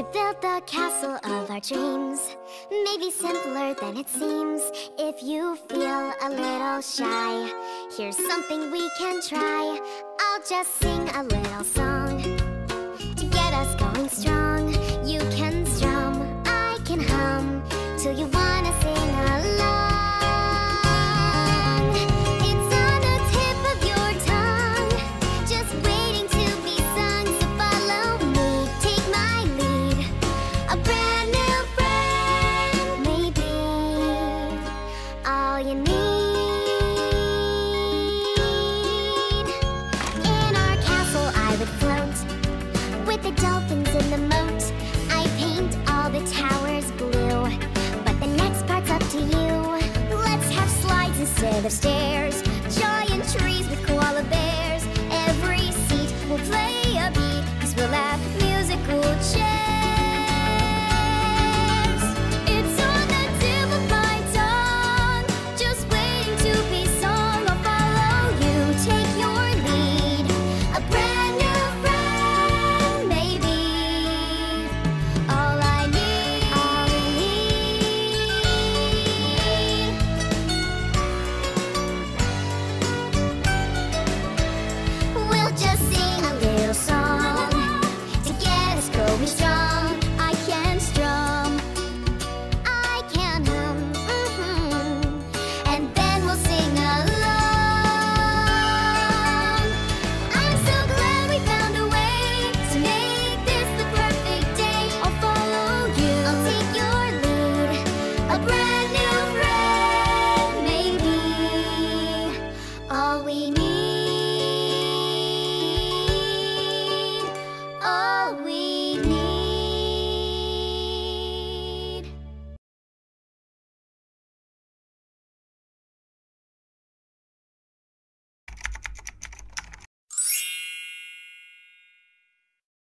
To build the castle of our dreams may be simpler than it seems. If you feel a little shy, here's something we can try. I'll just sing a little song to get us going strong. You can strum, I can hum till you sing. to the stairs, giant tree.